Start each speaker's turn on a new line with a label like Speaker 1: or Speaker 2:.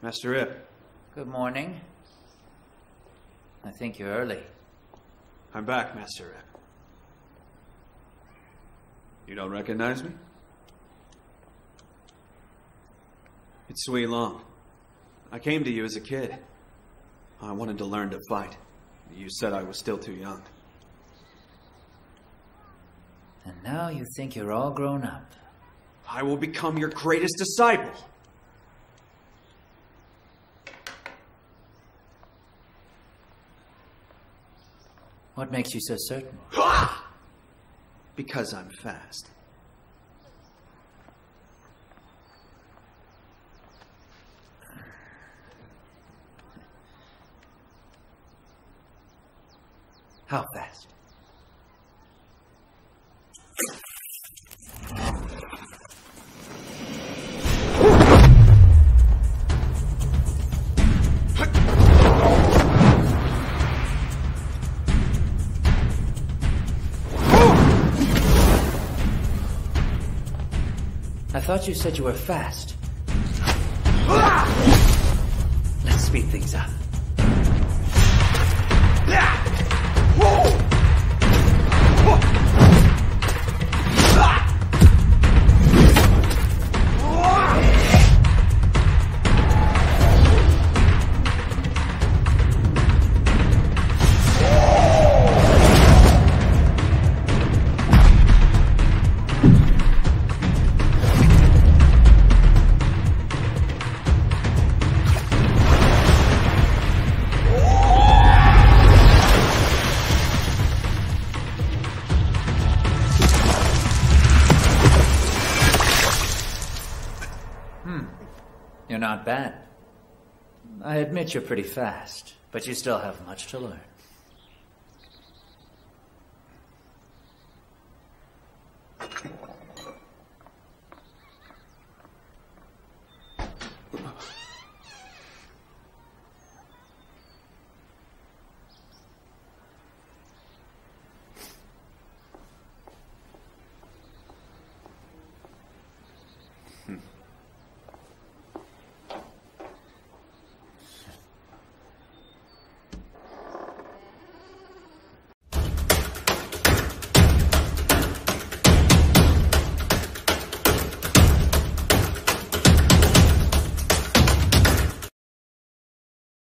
Speaker 1: Master Ip,
Speaker 2: Good morning. I think you're early.
Speaker 1: I'm back, Master Ip. You don't recognize me? It's Siu Lung. I came to you as a kid. I wanted to learn to fight. You said I was still too young.
Speaker 2: And now you think you're all grown up.
Speaker 1: I will become your greatest disciple.
Speaker 2: What makes you so certain?
Speaker 1: Because I'm fast.
Speaker 2: How fast? I thought you said you were fast. Let's speed things up. Hmm. You're not bad. I admit you're pretty fast, but you still have much to learn. Hmm.